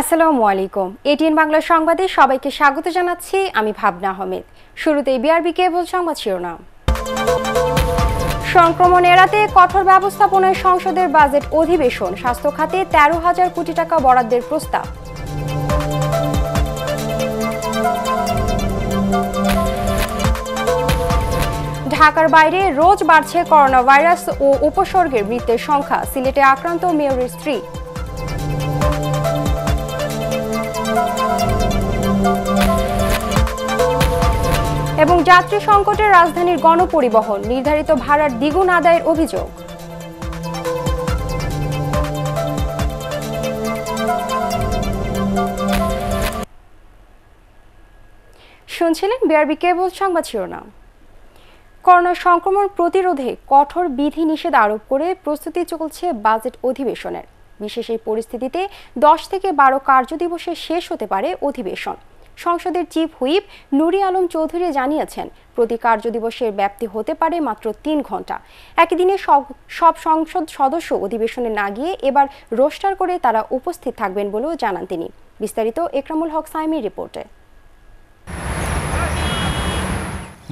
আসসালামু আলাইকুম। এটিএন বাংলা সংবাদে সবাইকে স্বাগত জানাচ্ছি, আমি ভাবনা আহমেদ। শুরুতেই বিআরবি কেবল সংবাদ শিরোনাম। সংক্রমণ এড়াতে কঠোর ব্যবস্থাপনায় সংসদের বাজেট অধিবেশন, স্বাস্থ্য খাতে তেরো হাজার কোটি টাকা বরাদ্দের প্রস্তাব। ঢাকার বাইরে রোজ বাড়ছে করোনা ভাইরাস ও উপসর্গের মৃতের সংখ্যা। সিলেটে আক্রান্ত মেয়রের স্ত্রী। এবং যাত্রী সংকটে রাজধানীর গণপরিবহন নির্ধারিত ভাড়ার দ্বিগুণ আদায়ের অভিযোগ। শুনছিলেন বিআরবি কেবল সংবাদ শিরোনাম। করোনা সংক্রমণ প্রতিরোধে কঠোর বিধি নিষেধ আরোপ করে প্রস্তুতি চলছে বাজেট অধিবেশনের। বিশেষ এই পরিস্থিতিতে দশ থেকে বারো কার্যদিবসে শেষ হতে পারে অধিবেশন। সংসদের চিফ হুইপ নুরি আলম চৌধুরী জানিয়েছেন প্রতি কার্যদিবসের ব্যাপ্তি হতে পারে মাত্র তিন ঘণ্টা একই দিনে সব সব সংসদ সদস্য অধিবেশনে না গিয়ে এবার রোস্টার করে তারা উপস্থিত থাকবেন বলেও জানান তিনি। বিস্তারিত একরামুল হক সাইমির রিপোর্টে।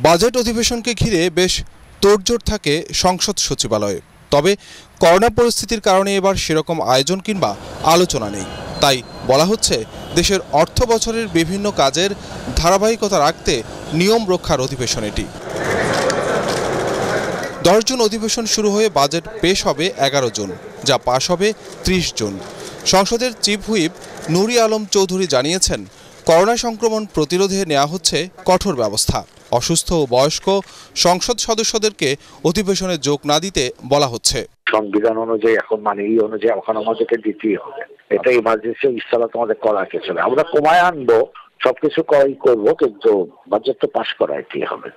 বাজেট অধিবেশনকে ঘিরে বেশ তোড়জোড় থাকে সংসদ সচিবালয়ে। তবে করোনা পরিস্থিতির কারণে এবার সেরকম আয়োজন কিংবা আলোচনা নেই। তাই বলা হচ্ছে, দেশের অর্থ বছরের বিভিন্ন কাজের ধারাবাহিকতা রাখতে নিয়ম রক্ষার অধিবেশন এটি। দশ জন অধিবেশন শুরু হয়ে বাজেট পেশ হবে এগারো জন, যা পাশ হবে ত্রিশ জন। সংসদের চিফ হুইপ নুরি আলম চৌধুরী জানিয়েছেন, করোনা সংক্রমণ প্রতিরোধে নেওয়া হচ্ছে কঠোর ব্যবস্থা। অসুস্থ ও বয়স্ক সংসদ সদস্যদেরকে অধিবেশনে যোগ না দিতে বলা হচ্ছে। সংবিধান অনুযায়ী এখন মানে এই অনুযায়ী এখন আমাদেরকে দিতেই হবে। এটা ইমার্জেন্সি ইস্তালা তোমাদের করা কিছু না আমরা কমায় আনব সবকিছু করাই করব কিন্তু বাজেট তো পাশ করাইতেই হবে?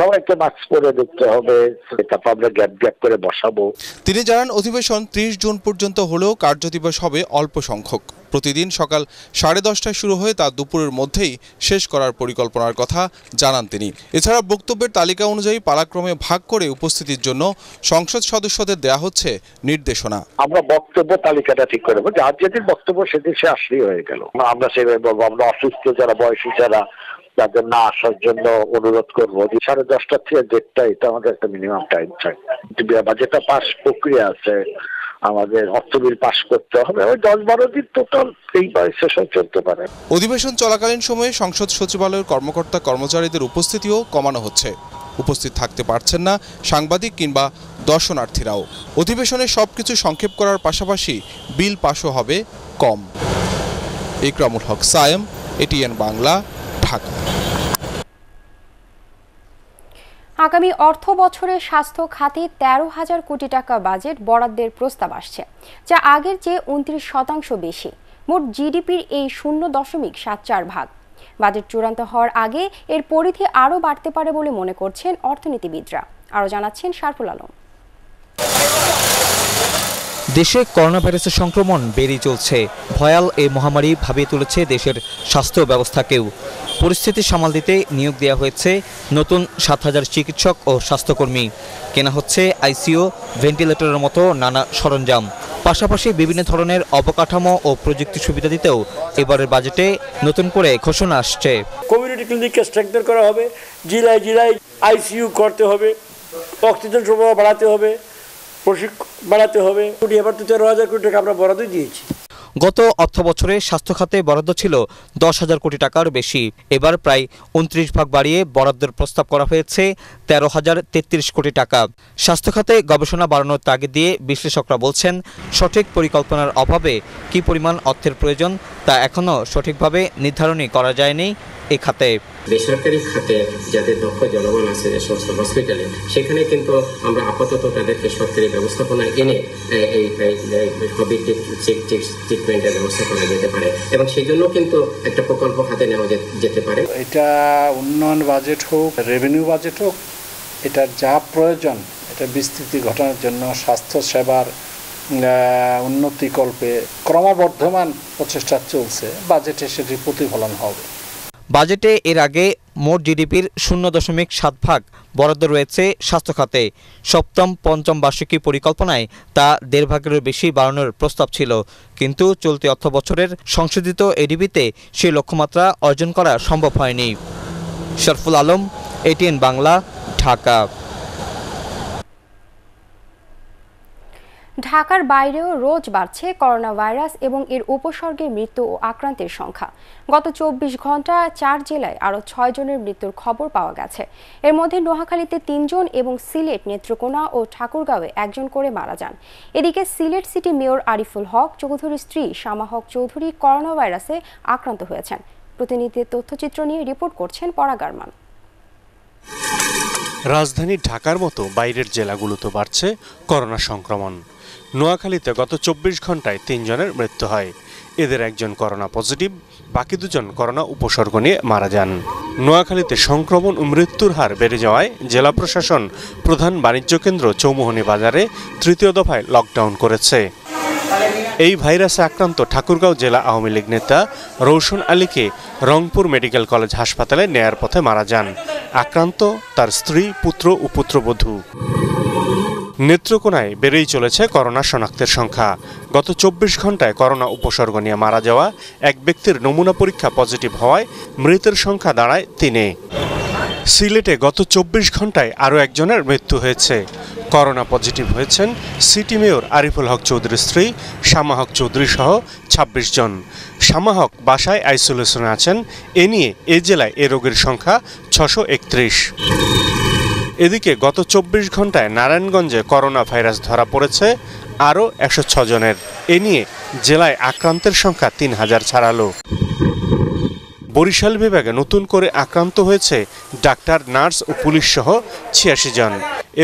সবাইকে মাস্ক পরে দেখতে হবে তারপর আমরা গ্যাপ গ্যাপ করে বসাবো। তিনি জানান অধিবেশন ত্রিশ জুন পর্যন্ত হলেও কার্যদিবস হবে অল্প সংখ্যক। প্রতিদিন সকাল সাড়ে দশটায় শুরু হয়ে তা দুপুরের মধ্যেই শেষ করার পরিকল্পনার কথা জানান তিনি। এছাড়া বক্তব্যের তালিকা অনুযায়ী পালাক্রমে ভাগ করে উপস্থিতির জন্য সংসদ সদস্যদের দেয়া হচ্ছে নির্দেশনা। আমরা বক্তব্য তালিকাটা ঠিক করে যার যেদিন বক্তব্য সেদিন সে আসলেই হয়ে গেল। আমরা সেভাবে বলব, আমরা অসুস্থ যারা, বয়সী যারা, তাদের না আসার জন্য অনুরোধ করব সাড়ে দশটা থেকে দেড়টা এটা আমাদের একটা মিনিমাম টাইম চাই বাজেটটা পাস প্রক্রিয়া আছে আমাদের অর্থ বিল পাস করতে হবে। ওই দশ বারো দিন টোটাল এই সেশন চলতে পারে। অধিবেশন চলাকালীন সময়ে সংসদ সচিবালয়ের কর্মকর্তা কর্মচারীদের উপস্থিতিও কমানো হচ্ছে। উপস্থিত থাকতে পারছেন না সাংবাদিক কিংবা দর্শনার্থীরাও। অধিবেশনে সবকিছু সংক্ষেপ করার পাশাপাশি বিল পাশও হবে কম। ইকরামুল হক, সায়েম এটিএন বাংলা, ঢাকা। আগামী অর্থ বছরে স্বাস্থ্য খাতে তেরো হাজার কোটি টাকা বাজেট বরাদ্দের প্রস্তাব আসছে, যা আগের চেয়ে উনত্রিশ শতাংশ বেশি। মোট জিডিপির এই শূন্য দশমিক সাত চার ভাগ। বাজেট চূড়ান্ত হওয়ার আগে এর পরিধি আরও বাড়তে পারে বলে মনে করছেন অর্থনীতিবিদরা। আরও জানাচ্ছেন শারফুল আলম। দেশে করোনা ভাইরাসের সংক্রমণ বেড়েই চলছে। ভয়াল এই মহামারী ভাবিয়ে তুলেছে দেশের স্বাস্থ্য ব্যবস্থাকেও। পরিস্থিতি সামাল দিতে নিয়োগ দেওয়া হয়েছে নতুন সাত হাজার চিকিৎসক ও স্বাস্থ্যকর্মী। কেনা হচ্ছে আইসিইউ, ভেন্টিলেটরের মতো নানা সরঞ্জাম। পাশাপাশি বিভিন্ন ধরনের অবকাঠামো ও প্রযুক্তি সুবিধা দিতেও এবারের বাজেটে নতুন করে ঘোষণা আসছে। কমিউনিটি ক্লিনিককে স্ট্রেংথেন করা হবে, জেলায় জেলায় আইসিইউ করতে হবে অক্সিজেন সরবরাহ বাড়াতে হবে প্রশিক্ষণ বাড়াতে হবে। এবার তো তেরো হাজার কোটি টাকা আমরা বরাদ্দ দিয়েছি। গত অর্থ বছরে স্বাস্থ্য খাতে বরাদ্দ ছিল দশ হাজার কোটি টাকার বেশি। এবার প্রায় উনত্রিশ ভাগ বাড়িয়ে বরাদ্দের প্রস্তাব করা হয়েছে তেরো হাজার তেত্রিশ কোটি টাকা। স্বাস্থ্য খাতে গবেষণা বাড়ানোর তাগিদ দিয়ে বিশ্লেষকরা বলছেন, সঠিক পরিকল্পনার অভাবে কি পরিমাণ অর্থের প্রয়োজন তা এখনও সঠিকভাবে নির্ধারণই করা যায়নি। এ খাতে বেসরকারি খাতে যাদের দক্ষ জনগণ আছে যে সমস্ত হসপিটালে সেখানে কিন্তু আমরা আপাতত তাদেরকে সরকারি ব্যবস্থাপনা এনে এই কোভিড ট্রিটমেন্টের ব্যবস্থা করা যেতে পারে। এবং সেই জন্য কিন্তু একটা প্রকল্প হাতে নেওয়া যেতে পারে। এটা উন্নয়ন বাজেট হোক রেভিনিউ বাজেট হোক এটার যা প্রয়োজন এটা বিস্তৃতি ঘটানোর জন্য স্বাস্থ্য সেবার উন্নতিকল্পে ক্রমবর্ধমান প্রচেষ্টা চলছে। বাজেটে সেটির প্রতিফলন হবে। বাজেটে এর আগে মোট জিডিপির শূন্য দশমিক সাত ভাগ বরাদ্দ রয়েছে স্বাস্থ্য খাতে। সপ্তম, পঞ্চম বার্ষিকী পরিকল্পনায় তা দেড় ভাগেরও বেশি বাড়ানোর প্রস্তাব ছিল। কিন্তু চলতি অর্থ বছরের সংশোধিত এডিবিতে সেই লক্ষ্যমাত্রা অর্জন করা সম্ভব হয়নি। শরফুল আলম, এটিএন বাংলা, ঢাকা। ঢাকার বাইরেও রোজ বাড়ছে করোনা ভাইরাস এবং এর উপসর্গে মৃত্যু ও আক্রান্তের সংখ্যা। গত চব্বিশ ঘণ্টা চার জেলায় আরও ছয় জনের মৃত্যুর খবর পাওয়া গেছে। এর মধ্যে নোয়াখালীতে তিনজন এবং সিলেট, নেত্রকোনা ও ঠাকুরগাঁওয়ে একজন করে মারা যান। এদিকে সিলেট সিটি মেয়র আরিফুল হক চৌধুরীর স্ত্রী শামা হক চৌধুরী করোনা ভাইরাসে আক্রান্ত হয়েছেন। প্রতিনিধির তথ্যচিত্র নিয়ে রিপোর্ট করছেন পরাগারমান রাজধানী ঢাকার মতো বাইরের জেলাগুলোতে বাড়ছে করোনা সংক্রমণ। নোয়াখালীতে গত চব্বিশ ঘন্টায় তিনজনের মৃত্যু হয়। এদের একজন করোনা পজিটিভ, বাকি দুজন করোনা উপসর্গ নিয়ে মারা যান। নোয়াখালীতে সংক্রমণ ও মৃত্যুর হার বেড়ে যাওয়ায় জেলা প্রশাসন, প্রধান বাণিজ্য কেন্দ্র চৌমোহনী বাজারে তৃতীয় দফায় লকডাউন করেছে। এই ভাইরাসে আক্রান্ত ঠাকুরগাঁও জেলা আওয়ামী লীগ নেতা রৌশন আলীকে রংপুর মেডিকেল কলেজ হাসপাতালে নেয়ার পথে মারা যান। আক্রান্ত তার স্ত্রী, পুত্র ও পুত্রবধূ। নেত্রকোনায় বেড়েই চলেছে করোনা শনাক্তের সংখ্যা। গত চব্বিশ ঘন্টায় করোনা উপসর্গ নিয়ে মারা যাওয়া এক ব্যক্তির নমুনা পরীক্ষা পজিটিভ হওয়ায় মৃতের সংখ্যা দাঁড়ায় তিনে। সিলেটে গত চব্বিশ ঘন্টায় আরও একজনের মৃত্যু হয়েছে। করোনা পজিটিভ হয়েছেন সিটি মেয়র আরিফুল হক চৌধুরীর স্ত্রী শামা হক চৌধুরী সহ ছাব্বিশ জন। শামা হক বাসায় আইসোলেশনে আছেন। এ নিয়ে এ জেলায় এ রোগের সংখ্যা ছশো একত্রিশ। এদিকে গত চব্বিশ ঘন্টায় নারায়ণগঞ্জে করোনা ভাইরাস ধরা পড়েছে আরও একশো জনের। এ নিয়ে জেলায় আক্রান্তের সংখ্যা তিন হাজার ছাড়ালো। বরিশাল বিভাগে নতুন করে আক্রান্ত হয়েছে ডাক্তার, নার্স ও পুলিশ সহ ছিয়াশি জন।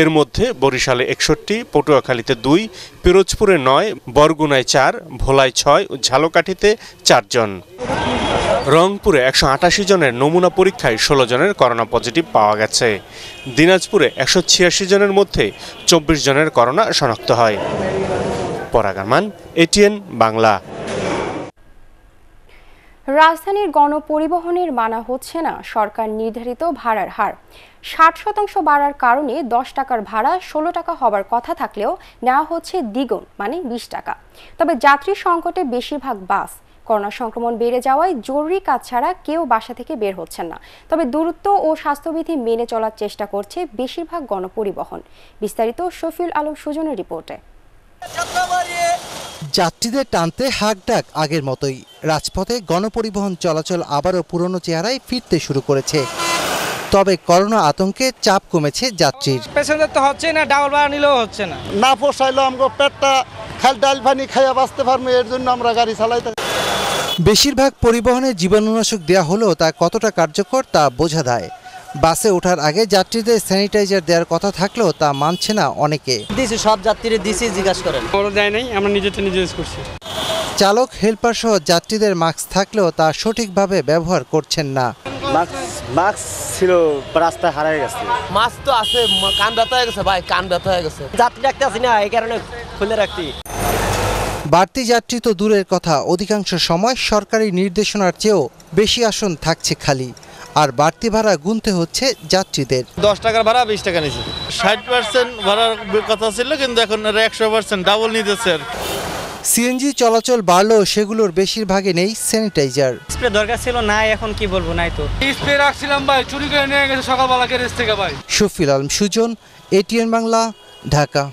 এর মধ্যে বরিশালে একষট্টি, পটুয়াখালীতে দুই, পিরোজপুরে নয়, বরগুনায় চার, ভোলায় ছয় ও ঝালকাঠিতে চারজন রংপুরে একশো আটাশি জনের নমুনা পরীক্ষায় ষোলো জনের করোনা পজিটিভ পাওয়া গেছে। দিনাজপুরে একশো ছিয়াশি জনের মধ্যে চব্বিশ জনের করোনা শনাক্ত হয়। পরাগামান এটিএন বাংলা। রাজধানীর গণপরিবহনের মানা হচ্ছে না, সরকার নির্ধারিত ভাড়ার হার। ষাট শতাংশ বাড়ার কারণে দশ টাকার ভাড়া ষোলো টাকা হবার কথা থাকলেও নেওয়া হচ্ছে দ্বিগুণ মানে বিশ টাকা। তবে যাত্রী সংকটে বেশিরভাগ বাস। করোনা সংক্রমণ বেড়ে যাওয়ায় জরুরি কাজ ছাড়া কেউ বাসা থেকে বের হচ্ছেন না। তবে দূরত্ব ও স্বাস্থ্যবিধি মেনে চলার চেষ্টা করছে বেশিরভাগ গণপরিবহন। বিস্তারিত শফিউল আলম সুজনের রিপোর্টে। যাত্রীদের টানতে হাক ডাক আগের মতোই। রাজপথে গণপরিবহন চলাচল আবারও পুরনো চেহারায় ফিরতে শুরু করেছে। তবে করোনা আতঙ্কে চাপ কমেছে যাত্রীর। প্যাসেঞ্জার তো হচ্ছে না ডাবল ভাড়া নিলেও হচ্ছে না। না পোষাইলো আমগো পেটটা খাল ডাল পানি খাইয়া বাঁচতে পারব এর জন্য আমরা গাড়ি চালাইতে বেশিরভাগ পরিবহনে জীবাণুনাশক দেওয়া হলেও তা কতটা কার্যকর তা বোঝা দেয় বাসে ওঠার আগে যাত্রীদের স্যানিটাইজার দেওয়ার কথা থাকলেও তা মানছে না অনেকে। দিছি সব যাত্রীরা দিছি জিজ্ঞাসা করেন। আমরা দেয় নাই আমরা নিজেরটা নিজে ইউজ করছি। চালক হেল্পার সহ যাত্রীদের মাস্ক থাকলেও তা সঠিকভাবে ব্যবহার করছেন না। মাস্ক ছিল রাস্তায় হারাই গেছে। মাস্ক তো আছে কান ব্যথা হয়ে গেছে ভাই কান ব্যথা হয়ে গেছে। যাত্রী রাখতে আসি না এই কারণে খুলে রাখতি বাড়তি যাত্রী তো দূরের কথা অধিকাংশ সময় সরকারি নির্দেশনার চেয়েও বেশি আসন থাকছে খালি। আর বাড়তি ভাড়া গুনতে হচ্ছে যাত্রীদের। দশ টাকার ভাড়া বিশ টাকা নিচ্ছে ষাট পার্সেন্ট ভাড়ার কথা ছিল কিন্তু এখন একশো পার্সেন্ট ডাবল নিতেছে সিএনজি চলাচল বাড়লেও সেগুলোর বেশিরভাগে নেই স্যানিটাইজার। স্প্রে দরকার ছিল না এখন কি বলব নাই তো। স্প্রে রাখছিলাম ভাই চুরি করে নিয়ে গেছে সকালবেলা গ্যারেজ থেকে ভাই। শফিল আলম সুজন এটিএন বাংলা ঢাকা।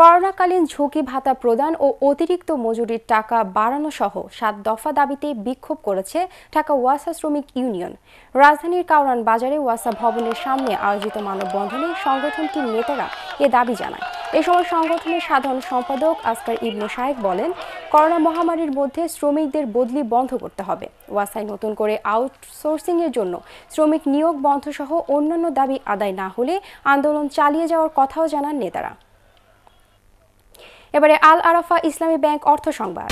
করোনাকালীন ঝুঁকি ভাতা প্রদান ও অতিরিক্ত মজুরির টাকা বাড়ানো সহ সাত দফা দাবিতে বিক্ষোভ করেছে ঢাকা ওয়াসা শ্রমিক ইউনিয়ন। রাজধানীর কাউরান বাজারে ওয়াসা ভবনের সামনে আয়োজিত মানববন্ধনে সংগঠনটির নেতারা এ দাবি জানায়। এ সময় সংগঠনের সাধারণ সম্পাদক আসকার ইবনে শায়েক বলেন, করোনা মহামারীর মধ্যে শ্রমিকদের বদলি বন্ধ করতে হবে। ওয়াসায় নতুন করে আউটসোর্সিংয়ের জন্য শ্রমিক নিয়োগ বন্ধ সহ অন্যান্য দাবি আদায় না হলে আন্দোলন চালিয়ে যাওয়ার কথাও জানান নেতারা। এবারে আল আরাফা ইসলামী ব্যাংক অর্থ সংবাদ।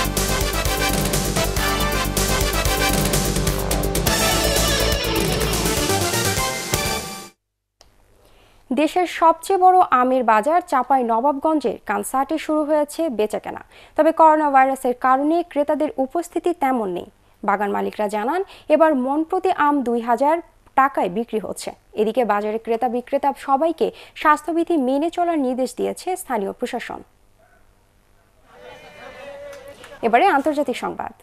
দেশের সবচেয়ে বড় আমের বাজার চাপাই নবাবগঞ্জের কানসার্টে শুরু হয়েছে বেচাকেনা। তবে করোনা ভাইরাসের কারণে ক্রেতাদের উপস্থিতি তেমন নেই। বাগান মালিকরা জানান, এবার মন প্রতি আম দুই হাজার টাকায় বিক্রি হচ্ছে। এদিকে বাজারে ক্রেতা বিক্রেতা সবাইকে স্বাস্থ্যবিধি মেনে চলার নির্দেশ দিয়েছে স্থানীয় প্রশাসন। এবারে আন্তর্জাতিক সংবাদ।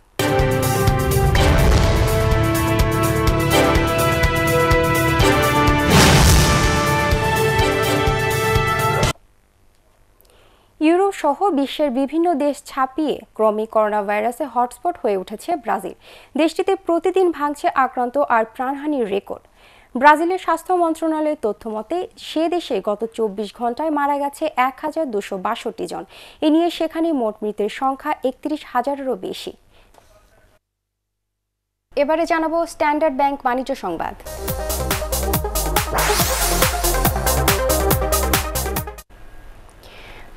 ইউরোপ সহ বিশ্বের বিভিন্ন দেশ ছাপিয়ে ক্রমে করোনা ভাইরাসে হটস্পট হয়ে উঠেছে ব্রাজিল। দেশটিতে প্রতিদিন ভাঙছে আক্রান্ত আর প্রাণহানির রেকর্ড। ব্রাজিলের স্বাস্থ্য মন্ত্রণালয়ের তথ্য মতে, সে দেশে গত চব্বিশ ঘন্টায় মারা গেছে এক হাজার দুশো বাষট্টি জন। এ নিয়ে সেখানে মোট মৃতের সংখ্যা একত্রিশ হাজারেরও বেশি। এবারে জানাব স্ট্যান্ডার্ড ব্যাংক বাণিজ্য সংবাদ।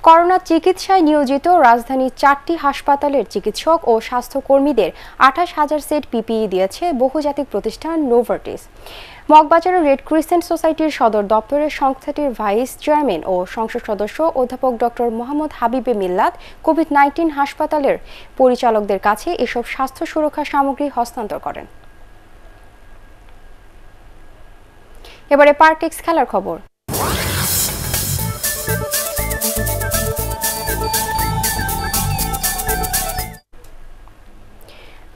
করোনা চিকিৎসায় নিয়োজিত রাজধানীর চারটি হাসপাতালের চিকিৎসক ও স্বাস্থ্যকর্মীদের আঠাশ হাজার সেট পিপিই দিয়েছে বহুজাতিক প্রতিষ্ঠান নোভার্টিস মগবাজারের রেড ক্রিসেন্ট সোসাইটির সদর দপ্তরের সংস্থাটির ভাইস চেয়ারম্যান ও সংসদ সদস্য অধ্যাপক ডক্টর মোহাম্মদ হাবিবে মিল্লাত কোভিড নাইন্টিন হাসপাতালের পরিচালকদের কাছে এসব স্বাস্থ্য সুরক্ষা সামগ্রী হস্তান্তর করেন। এবারে পার্টিক্স খেলার খবর।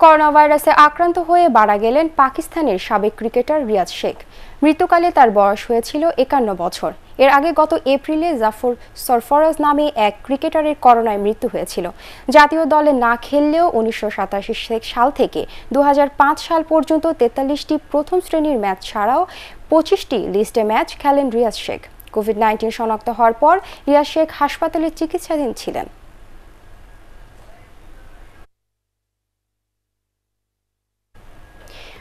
করোনা ভাইরাসে আক্রান্ত হয়ে মারা গেলেন পাকিস্তানের সাবেক ক্রিকেটার রিয়াজ শেখ। মৃত্যুকালে তার বয়স হয়েছিল একান্ন বছর। এর আগে গত এপ্রিলে জাফর সরফরাজ নামে এক ক্রিকেটারের করোনায় মৃত্যু হয়েছিল। জাতীয় দলে না খেললেও উনিশশো সাতাশি সাল থেকে দু হাজার পাঁচ সাল পর্যন্ত তেতাল্লিশটি প্রথম শ্রেণির ম্যাচ ছাড়াও পঁচিশটি লিস্টে ম্যাচ খেলেন রিয়াজ শেখ। কোভিড নাইন্টিন শনাক্ত হওয়ার পর রিয়াজ শেখ হাসপাতালে চিকিৎসাধীন ছিলেন।